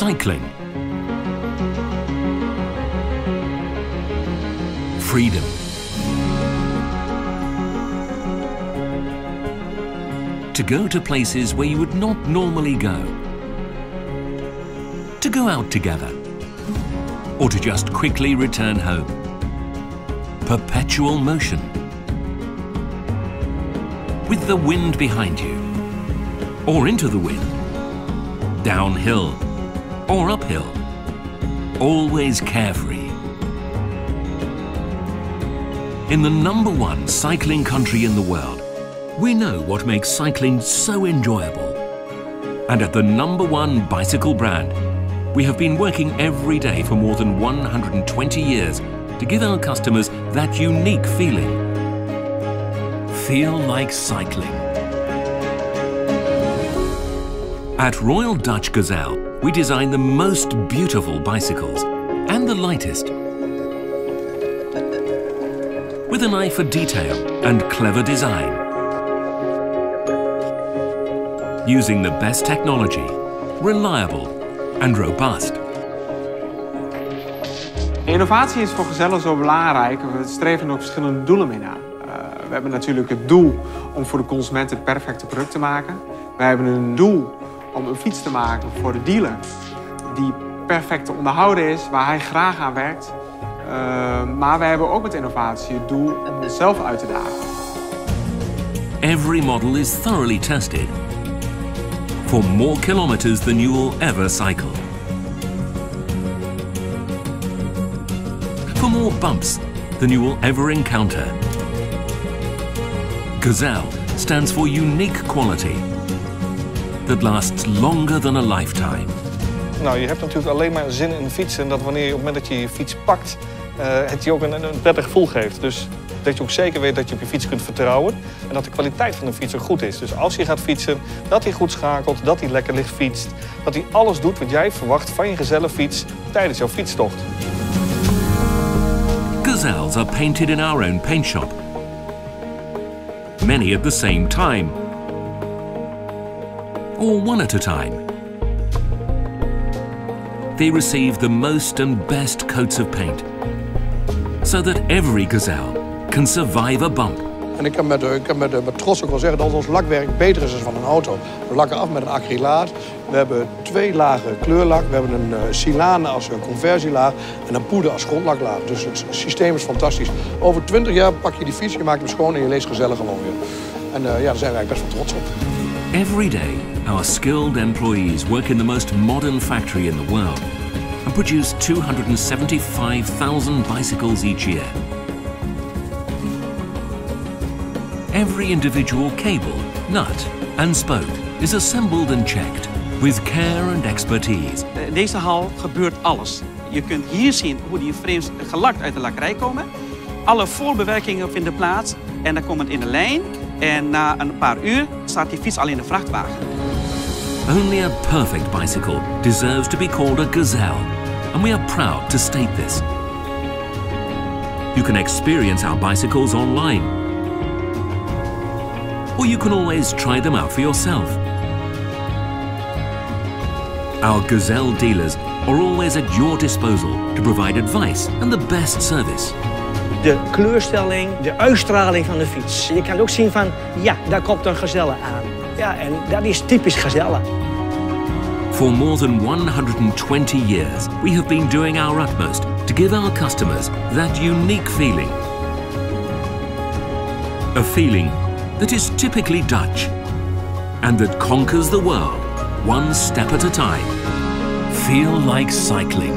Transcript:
cycling. Freedom. To go to places where you would not normally go. To go out together. Or to just quickly return home. Perpetual motion. With the wind behind you. Or into the wind. Downhill. Or uphill. Always carefree. In the number one cycling country in the world, we know what makes cycling so enjoyable. And at the number one bicycle brand, we have been working every day for more than 120 years to give our customers that unique feeling. Feel like cycling. At Royal Dutch Gazelle, we design the most beautiful bicycles and the lightest with an eye for detail and clever design. Using the best technology, reliable and robust. Innovatie is voor Gazelle zo belangrijk. We streven ook verschillende doelen mee na. Uh, we hebben natuurlijk het doel om voor de consument het perfecte product te maken. We hebben een doel om een fiets te maken voor de dealer die perfect te onderhouden is, waar hij graag aan werkt. Uh, maar wij hebben ook met innovatie het doel om onszelf uit te dagen. Every model is thoroughly tested for more kilometers than you will ever cycle. For more bumps than you will ever encounter. Gazelle stands for unique quality that lasts longer than a lifetime. Nou, je hebt natuurlijk alleen maar zin in fietsen. En dat wanneer je op het moment dat je je fiets pakt, uh, het je ook een, een prettig gevoel geeft. Dus dat je ook zeker weet dat je op je fiets kunt vertrouwen. En dat de kwaliteit van de fiets ook goed is. Dus als je gaat fietsen, dat hij goed schakelt, dat hij lekker licht fietst. Dat hij alles doet wat jij verwacht van je gezellenfiets tijdens jouw fietstocht. Gazelles are painted in our own paint shop. Many at the same time. Or one at a time. They receive the most and best coats of paint so that every gazelle can survive a bump. En ik kan met, ik kan met, met trots ook wel zeggen dat ons lakwerk beter is dan van een auto. We lakken af met een acrylaat. We hebben twee lagen kleurlak. We hebben een uh, silane als uh, conversielaag en een poeder als grondlaklaag. Dus het systeem is fantastisch. Over 20 jaar pak je die fiets, je maakt hem schoon en je leest gezellig gewoon weer. En ja, daar zijn wij best wel trots op. Every day, our skilled employees work in the most modern factory in the world and produce 275,000 bicycles each year. Every individual cable, nut and spoke is assembled and checked with care and expertise. In deze hal gebeurt alles. Je kunt hier zien hoe die frames gelakt uit de lakkerij komen. Alle voorbewerkingen vinden plaats en dan komt het in de lijn. En na een paar uur staat die fiets al in de vrachtwagen. Only a perfect bicycle deserves to be called a gazelle, and we are proud to state this. You can experience our bicycles online, or you can always try them out for yourself. Our Gazelle dealers are always at your disposal to provide advice and the best service. De kleurstelling, de uitstraling van de fiets. Je kan ook zien van, ja, daar komt een gazelle aan. Ja, en dat is typisch gazelle. For more than 120 years, we have been doing our utmost to give our customers that unique feeling. A feeling that is typically Dutch and that conquers the world one step at a time. Feel like cycling.